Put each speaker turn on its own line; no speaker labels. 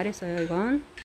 잘했어요 이건.